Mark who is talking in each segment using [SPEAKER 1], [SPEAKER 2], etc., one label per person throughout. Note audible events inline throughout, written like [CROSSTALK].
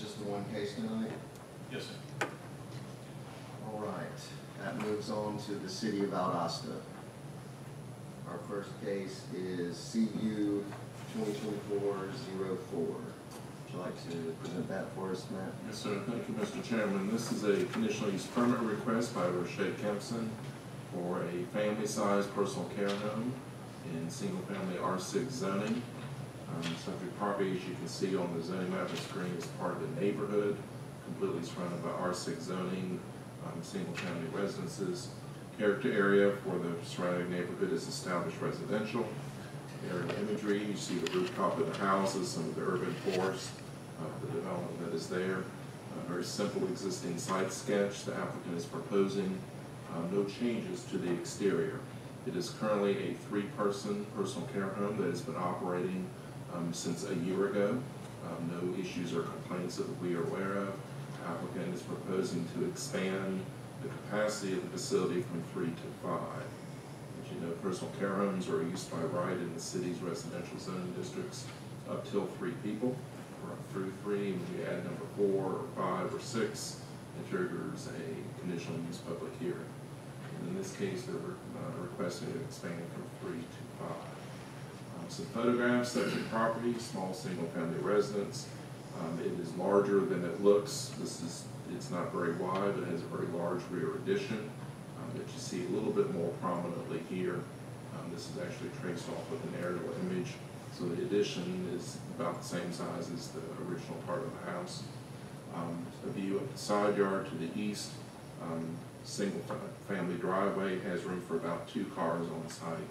[SPEAKER 1] just the one case tonight?
[SPEAKER 2] Yes, sir.
[SPEAKER 1] All right, that moves on to the city of Valdosta. Our first case is CU 2024-04. Would you like to present that for us, Matt?
[SPEAKER 3] Yes, sir. Thank you, Mr. Chairman. This is a conditional use permit request by Rochelle Kempson for a family-sized personal care home in single-family R6 zoning. Um, Subject property, as you can see on the zoning map on screen, is part of the neighborhood, completely surrounded by R6 zoning, um, single-family residences. Character area for the surrounding neighborhood is established residential. Aerial imagery, you see the rooftop of the houses, some of the urban forest, uh, the development that is there. A very simple existing site sketch. The applicant is proposing uh, no changes to the exterior. It is currently a three-person personal care home that has been operating um, since a year ago. Um, No issues or complaints that we are aware of. Applicant is proposing to expand the capacity of the facility from three to five. As you know, personal care homes are used by right in the city's residential zoning districts up till three people, or up through three, when you add number four, or five, or six, it triggers a conditional use public hearing. And in this case, they're uh, requesting to expand from three to five. Some photographs of the property, small single-family residence. Um, It is larger than it looks. This is, it's not very wide, but it has a very large rear addition um, that you see a little bit more prominently here. Um, This is actually traced off with an aerial image, so the addition is about the same size as the original part of the house. Um, A view of the side yard to the east, um, single family driveway has room for about two cars on site.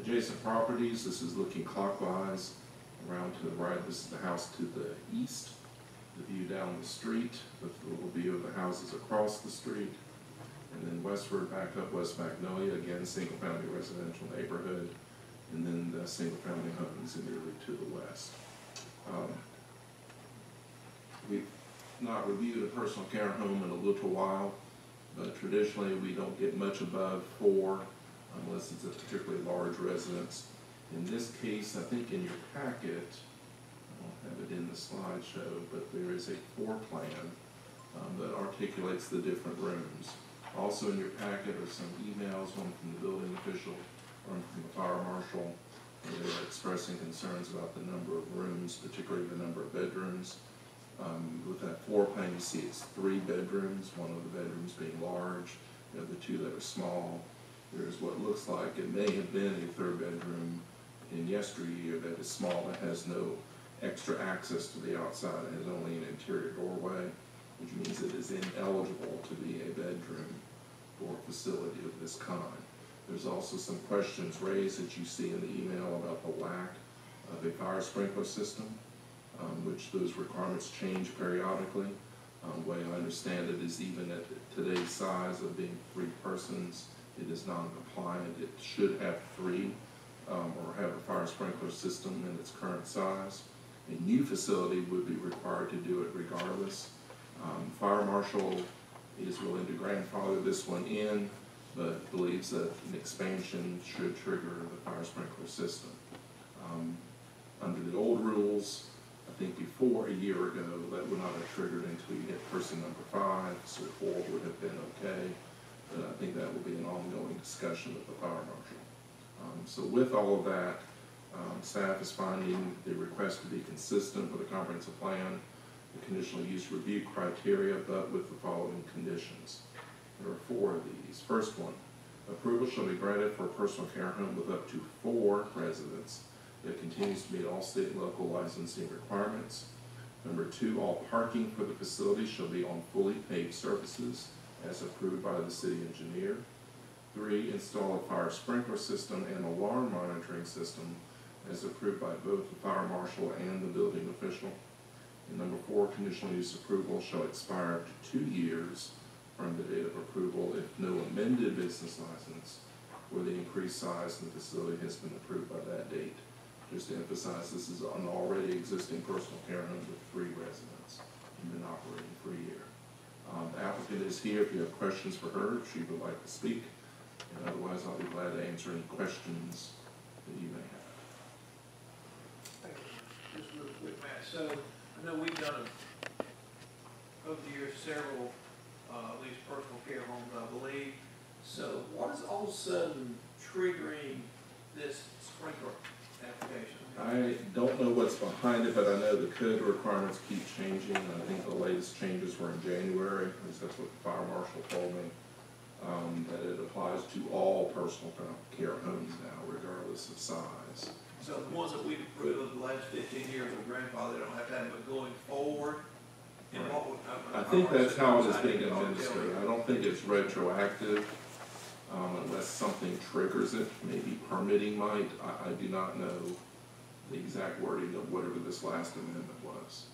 [SPEAKER 3] Adjacent properties, this is looking clockwise around to the right, this is the house to the east. The view down the street with a little view of the houses across the street. And then westward, back up West Magnolia, again, single-family residential neighborhood, and then the single-family homes immediately to the west. Um, We've not reviewed a personal care home in a little while, but traditionally, we don't get much above four unless it's a particularly large residence. In this case, I think in your packet, I don't have it in the slideshow, but there is a floor plan um, that articulates the different rooms. Also in your packet are some emails, one from the building official, one from the fire marshal, they're expressing concerns about the number of rooms, particularly the number of bedrooms. Um, With that floor plan, you see it's three bedrooms, one of the bedrooms being large, you know, the two that are small. There's what looks like, it may have been a third bedroom in yesteryear that is small, that has no extra access to the outside, it has only an interior doorway, which means it is ineligible to be a bedroom or facility of this kind. There's also some questions raised that you see in the email about the lack of a fire sprinkler system, um, which those requirements change periodically. Um, way I understand it is even at today's size of being three persons, it is non-compliant. It should have three, um, or have a fire sprinkler system in its current size. A new facility would be required to do it regardless. Um, Fire marshal is willing to grandfather this one in, but believes that an expansion should trigger the fire sprinkler system. Um, Under the old rules, I think before a year ago, that would not have triggered until you hit person number five, so four would have been okay. But I think that will be an ongoing discussion with the fire marshal. Um, So with all of that, um, staff is finding the request to be consistent with the comprehensive plan, the conditional use review criteria, but with the following conditions. There are four of these. First one, approval shall be granted for a personal care home with up to four residents that continues to meet all state and local licensing requirements. Number two, all parking for the facility shall be on fully paved surfaces as approved by the city engineer. Three, install a fire sprinkler system and alarm monitoring system as approved by both the fire marshal and the building official. And number four, conditional use approval shall expire to two years from the date of approval if no amended business license or the increased size of the facility has been approved by that date. Just to emphasize, this is an already existing personal care home with three residents and been operating for a year. Um, the applicant is here if you have questions for her, if she would like to speak. And otherwise, I'll be glad to answer any questions that you may have.
[SPEAKER 4] Thank you. Just real quick, Matt, so I know we've done a
[SPEAKER 2] over the years, several, uh, at least personal care homes, I believe. So what is all of a sudden triggering this sprinkler application?
[SPEAKER 3] I don't know what's behind it, but I know the code requirements keep changing. I think the latest changes were in January, at least that's what the fire marshal told me. Um, that it applies to all personal care homes now, regardless of size.
[SPEAKER 2] So the ones that we've approved over the last fifteen years of grandfather, they don't have to have it going forward? And what would?
[SPEAKER 3] I think that's how it is being
[SPEAKER 2] didn't know, tell me.
[SPEAKER 3] administered. I don't think it's retroactive, um, unless something triggers it, maybe permitting might. I, I do not know the exact wording of whatever this last amendment was.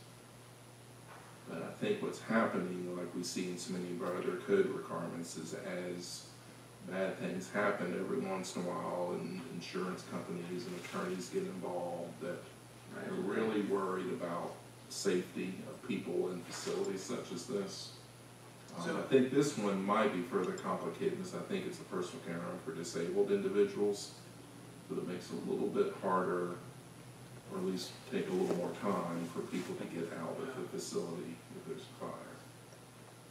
[SPEAKER 3] But I think what's happening, like we see in so many of our other code requirements, is as bad things happen every once in a while, and insurance companies and attorneys get involved, that they're really worried about safety of people in facilities such as this. Um,
[SPEAKER 2] So-
[SPEAKER 3] I think this one might be further complicated, because I think it's a personal care for disabled individuals, so it makes it a little bit harder, or at least take a little more time for people to get out of the facility if there's a fire.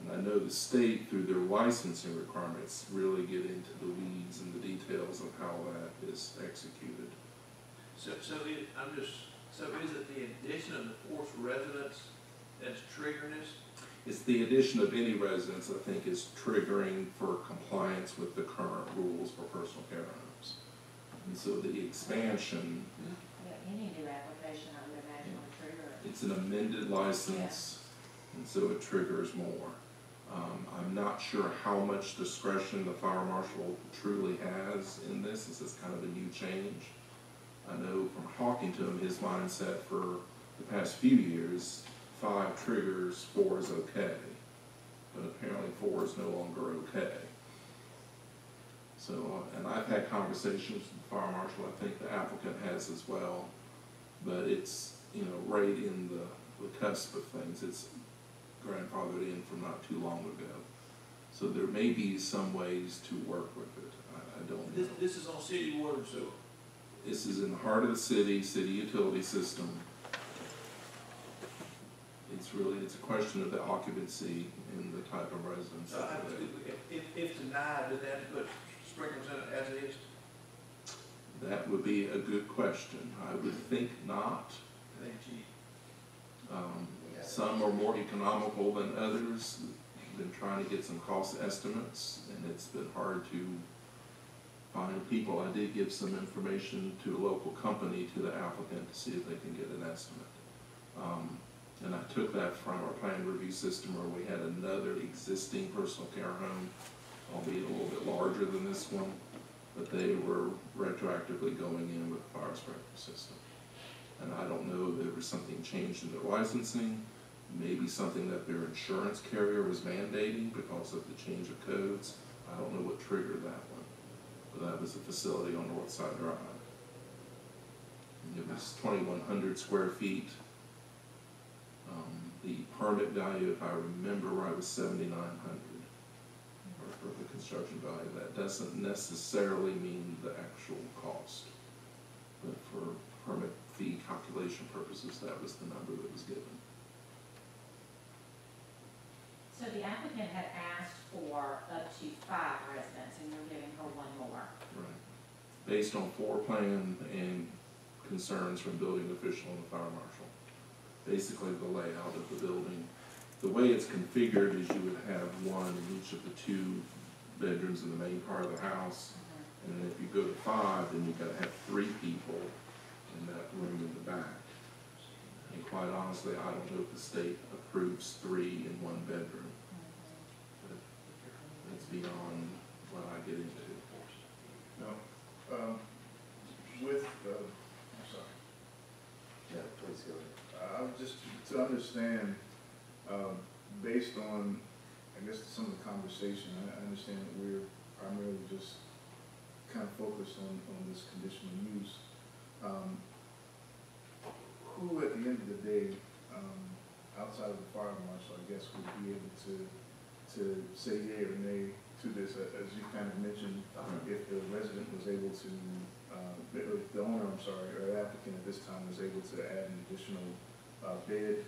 [SPEAKER 3] And I know the state, through their licensing requirements, really get into the weeds and the details of how that is executed.
[SPEAKER 2] So, so it, I'm just, so is it the addition of the forced residence that's triggering this?
[SPEAKER 3] It's the addition of any residence, I think, is triggering for compliance with the current rules for personal care homes. And so the expansion,
[SPEAKER 4] any new application, I would imagine would trigger it.
[SPEAKER 3] it's an amended license, and so it triggers more. Um, I'm not sure how much discretion the fire marshal truly has in this, this is kind of a new change. I know from talking to him, his mindset for the past few years, five triggers, four is okay. But apparently four is no longer okay. So, uh, and I've had conversations with the fire marshal, I think the applicant has as well. But it's, you know, right in the, the cusp of things, it's grandfathered in from not too long ago. So there may be some ways to work with it, I, I don't know.
[SPEAKER 2] This, this is on city water sewer.
[SPEAKER 3] This is in the heart of the city, city utility system. It's really, it's a question of the occupancy and the type of residence.
[SPEAKER 2] So I have to, if, if, if denied, have to put sprinklers in it as is?
[SPEAKER 3] That would be a good question. I would think not. Um, Some are more economical than others. Been trying to get some cost estimates, and it's been hard to find people. I did give some information to a local company, to the applicant, to see if they can get an estimate. Um, And I took that from our plan review system where we had another existing personal care home, albeit a little bit larger than this one, but they were retroactively going in with the forest record system. And I don't know if there was something changed in their licensing, maybe something that their insurance carrier was mandating because of the change of codes. I don't know what triggered that one. But that was a facility on Northside Drive. And it was 2,100 square feet. Um, the permit value, if I remember right, was 7,900 construction value, that doesn't necessarily mean the actual cost. But for permit fee calculation purposes, that was the number that was given.
[SPEAKER 4] So the applicant had asked for up to five residents, and you're giving her one more.
[SPEAKER 3] Right. Based on floor plan and concerns from building official and the fire marshal. Basically, the layout of the building. The way it's configured is you would have one in each of the two bedrooms in the main part of the house. And then if you go to five, then you've gotta have three people in that room in the back. And quite honestly, I don't know if the state approves three in one bedroom. But That's beyond what I get into.
[SPEAKER 5] No, um, with, uh, I'm sorry,
[SPEAKER 1] Yeah, please go ahead.
[SPEAKER 5] I was just to understand, um, based on, I guess, some of the conversation, I, I understand that we're primarily just kind of focused on, on this conditional use. Um, who at the end of the day, um, outside of the fire marshal, I guess, would be able to, to say yea or nay to this, as you kind of mentioned, if the resident was able to, uh, or the owner, I'm sorry, or applicant at this time was able to add an additional, uh, bed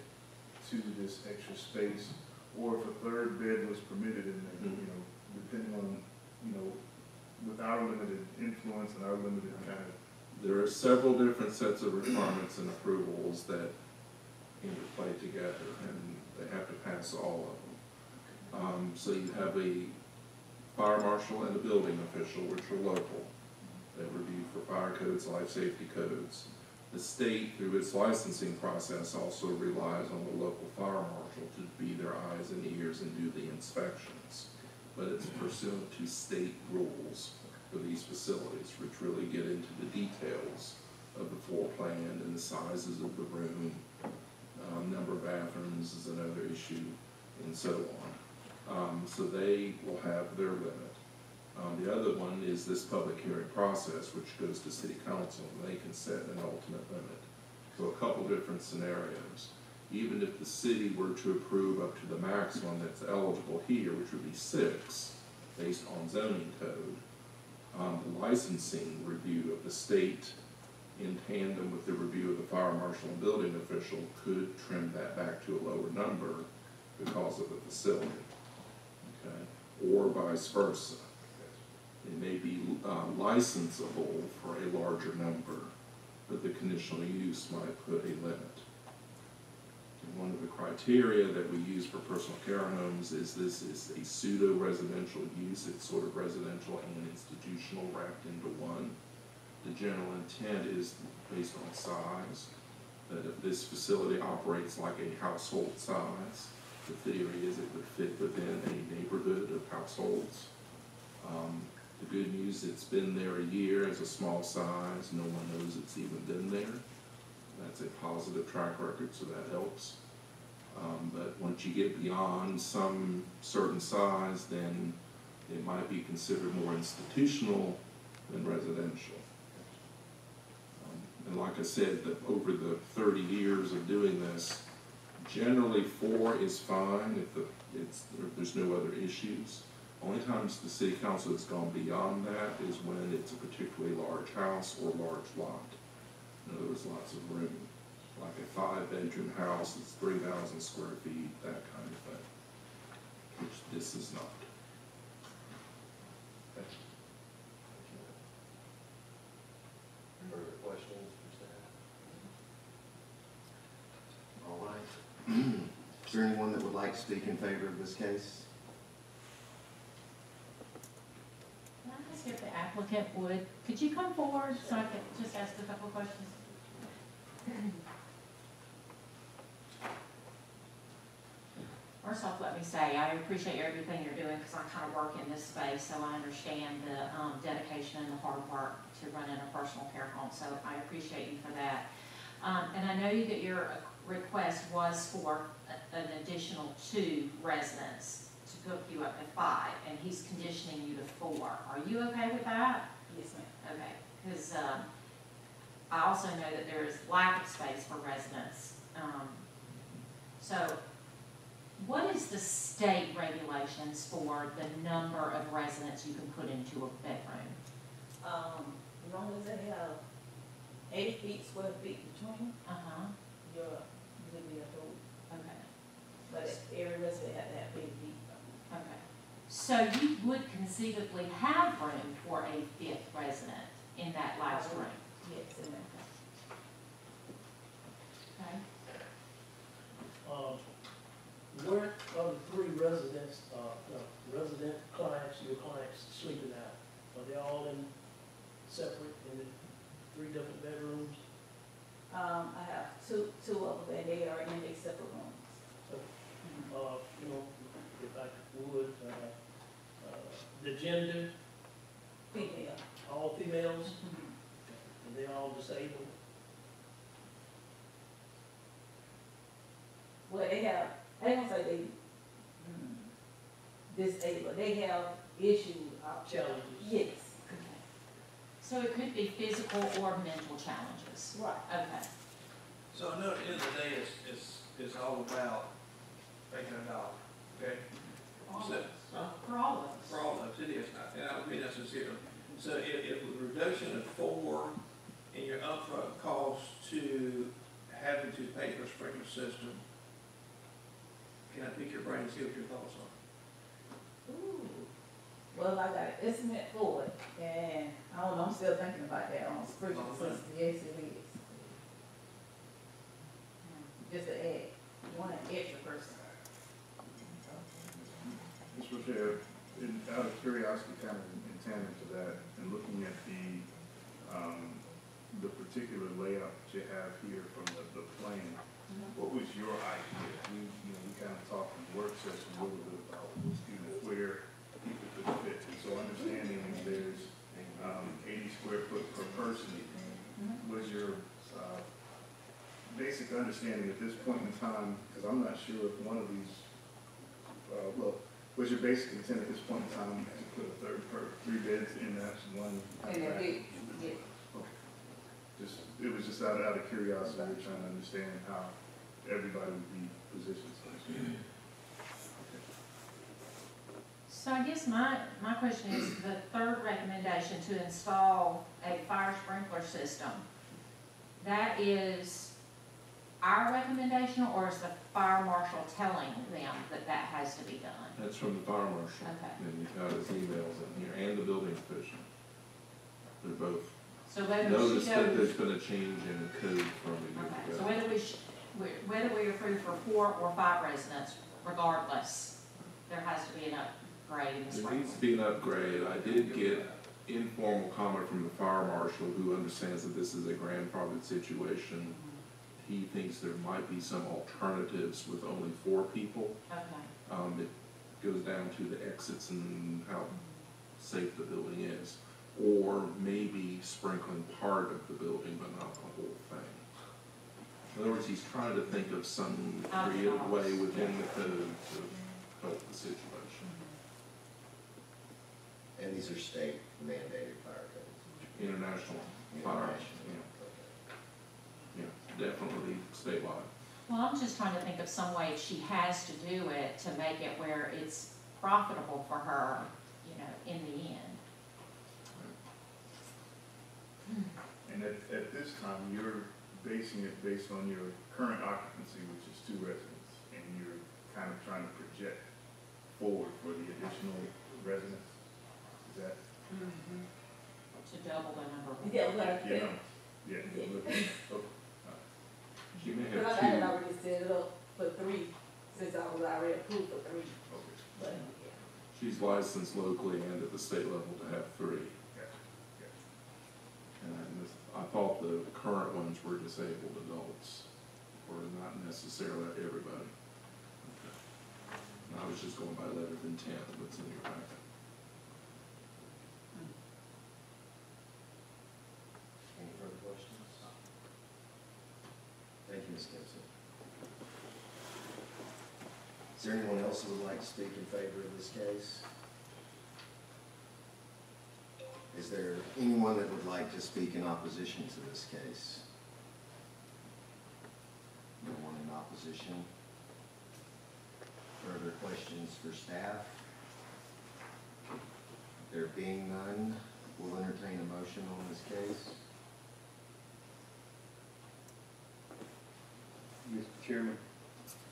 [SPEAKER 5] to this extra space, or if a third bed was permitted in there, you know, depending on, you know, with our limited influence and our limited kind of
[SPEAKER 3] There are several different sets of requirements and approvals that interplay together, and they have to pass all of them. Um, so you have a fire marshal and a building official, which are local, that review for fire codes, life safety codes. The state, through its licensing process, also relies on the local fire marshal to be their eyes and ears and do the inspections. But it's pursuant to state rules for these facilities, which really get into the details of the floor plan and the sizes of the room. Um, number of bathrooms is another issue, and so on. Um, so they will have their limit. Um, the other one is this public hearing process, which goes to city council, and they can set an ultimate limit. So a couple different scenarios. Even if the city were to approve up to the maximum that's eligible here, which would be six, based on zoning code, um, the licensing review of the state in tandem with the review of the fire marshal and building official could trim that back to a lower number because of the facility. Okay, or vice versa. It may be uh, licensable for a larger number, but the conditional use might put a limit. And One of the criteria that we use for personal care homes is this is a pseudo-residential use, it's sort of residential and institutional wrapped into one. The general intent is based on size, that if this facility operates like a household size, the theory is it would fit within a neighborhood of households. Um, the good news, it's been there a year as a small size, no one knows it's even been there. That's a positive track record, so that helps. Um, but once you get beyond some certain size, then it might be considered more institutional than residential. Um, And like I said, over the thirty years of doing this, generally four is fine if the, if there's no other issues. Only times the city council has gone beyond that is when it's a particularly large house or large lot. In other words, lots of room, like a five-bedroom house that's three thousand square feet, that kind of thing, which this is not.
[SPEAKER 1] Further questions for staff? All right. [CLEARS THROAT] Is there anyone that would like to speak in favor of this case?
[SPEAKER 4] Can I ask if the applicant would, could you come forward so I could just ask a couple questions? First off, let me say, I appreciate everything you're doing because I kind of work in this space, so I understand the um, dedication and the hard work to running a personal care home, so I appreciate you for that. Um, And I know that your request was for an additional two residents to hook you up to five, and he's conditioning you to four. Are you okay with that?
[SPEAKER 6] Yes, ma'am.
[SPEAKER 4] Okay, because I also know that there is lack of space for residents. Um, So what is the state regulations for the number of residents you can put into a bedroom?
[SPEAKER 6] Um, as long as they have eighty feet square feet between,
[SPEAKER 4] Uh-huh,
[SPEAKER 6] you're, adult.
[SPEAKER 4] okay,
[SPEAKER 6] But every resident to have eighty feet.
[SPEAKER 4] Okay. So you would conceivably have room for a fifth resident in that last room?
[SPEAKER 6] Yes, and then
[SPEAKER 4] Okay,
[SPEAKER 7] Um, where are the three residents, uh, no, resident clients, your clients sleeping at? Are they all in separate, in the three different bedrooms?
[SPEAKER 6] Um, I have two, two of them, and they are in their separate rooms.
[SPEAKER 7] Uh, you know, if I would, uh, uh, the gender,
[SPEAKER 6] Female.
[SPEAKER 7] all females, and they all disabled?
[SPEAKER 6] Well, they have, I don't say they, hmm, disabled, they have issues of.
[SPEAKER 7] Challenges.
[SPEAKER 6] Yes,
[SPEAKER 4] okay. So it could be physical or mental challenges?
[SPEAKER 6] right.
[SPEAKER 4] Okay,
[SPEAKER 2] So I know at the end of the day, it's, it's, it's all about making a dollar, okay? So, huh?
[SPEAKER 4] for all of us.
[SPEAKER 2] For all of us, it is, and I don't mean that sincerely. So if, if with a reduction of four in your upfront cost to having to pay for a sprinkler system, can I pick your brain and see what your thoughts are?
[SPEAKER 6] Ooh. Well, I got an estimate for it, and I don't know, I'm still thinking about that on sprinkler
[SPEAKER 2] Okay.
[SPEAKER 6] system, yes it is. Hmm, just to add, one extra person.
[SPEAKER 5] Mr. Chair, out of curiosity, kind of in tandem to that, and looking at the, um, the particular layout that you have here from the, the plan, what was your idea? We, you know, we kind of talked in work session a little bit about, you know, where people could fit. And so understanding there's, um, eighty square foot per person, was your, uh, basic understanding at this point in time, because I'm not sure if one of these, uh, well, was your basic intent at this point in time to put a third per, three beds in that one?
[SPEAKER 6] Oh, and then we, yeah,
[SPEAKER 5] Just, it was just out, out of curiosity, we're trying to understand how everybody would be positioned, so to speak.
[SPEAKER 4] So I guess my, my question is, the third recommendation to install a fire sprinkler system, that is our recommendation, or is the fire marshal telling them that that has to be done?
[SPEAKER 3] That's from the fire marshal.
[SPEAKER 4] Okay.
[SPEAKER 3] And you've got his emails in here, and the building official. They're both,
[SPEAKER 4] So whether she
[SPEAKER 3] notice that there's
[SPEAKER 4] goes,
[SPEAKER 3] been a change in the code from a
[SPEAKER 4] okay,
[SPEAKER 3] year
[SPEAKER 4] so
[SPEAKER 3] ago.
[SPEAKER 4] whether we, sh- we- whether we approve for four or five residents, regardless, there has to be an upgrade in the
[SPEAKER 3] There needs to be an upgrade. I did get informal comment from the fire marshal who understands that this is a grandfathered situation. Mm-hmm. He thinks there might be some alternatives with only four people.
[SPEAKER 4] Okay,
[SPEAKER 3] Um, it goes down to the exits and how safe the building is. Or maybe sprinkling part of the building, but not the whole thing. In other words, he's trying to think of some creative way within the code to help the situation.
[SPEAKER 1] And these are state mandated fire codes.
[SPEAKER 3] International fire,
[SPEAKER 1] International.
[SPEAKER 3] yeah, yeah, definitely statewide.
[SPEAKER 4] well, I'm just trying to think of some way she has to do it to make it where it's profitable for her, you know, in the end. Hmm.
[SPEAKER 5] And at, at this time, you're basing it based on your current occupancy, which is two residents, and you're kind of trying to project forward for the additional residents? Is that, mm-hmm.
[SPEAKER 4] To double the number. of-
[SPEAKER 6] yeah, like,
[SPEAKER 5] you know, yeah,
[SPEAKER 6] Yeah.
[SPEAKER 5] Okay, okay.
[SPEAKER 3] She may
[SPEAKER 6] But I
[SPEAKER 3] have
[SPEAKER 6] had
[SPEAKER 3] two,
[SPEAKER 6] already set it up for three, since I was already approved for three,
[SPEAKER 5] okay,
[SPEAKER 6] but, yeah.
[SPEAKER 3] she's licensed locally and at the state level to have three.
[SPEAKER 5] gotcha, gotcha.
[SPEAKER 3] And this- I thought the current ones were disabled adults, or not necessarily everybody. And I was just going by letter of intent that's in your packet.
[SPEAKER 1] Any further questions? Thank you, Ms. Gibson. Is there anyone else who would like to speak in favor of this case? Is there anyone that would like to speak in opposition to this case? No one in opposition? Further questions for staff? There being none, we'll entertain a motion on this case.
[SPEAKER 8] Mr. Chairman,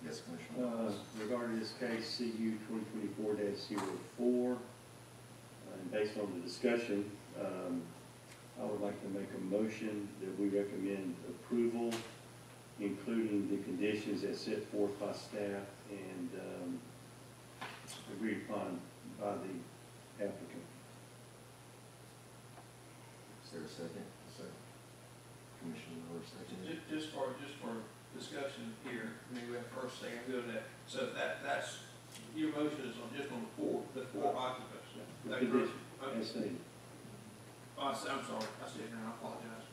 [SPEAKER 1] Yes, Commissioner
[SPEAKER 8] uh, regarding this case, CU twenty twenty-four 4 and based on the discussion, um, I would like to make a motion that we recommend approval, including the conditions that set forth by staff and, um, agreed upon by the applicant.
[SPEAKER 1] Is there a second? Second. Commissioner Miller, second.
[SPEAKER 2] Ju- Just for, just for discussion here, I mean, we have first, second, good, and that, so that, that's, your motion is on just on the four, the four occupants. That
[SPEAKER 8] group.
[SPEAKER 2] Okay.
[SPEAKER 8] That's it.
[SPEAKER 2] Oh, I said, I'm sorry, I said, and I apologize.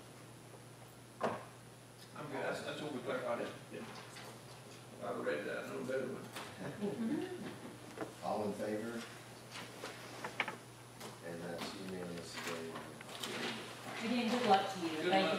[SPEAKER 2] I'm good, that's, that's what we clarified Yeah. I read that, I know better one. [LAUGHS]
[SPEAKER 1] All in favor? And that's unanimous,
[SPEAKER 4] Again, good luck to you. Good Thank luck.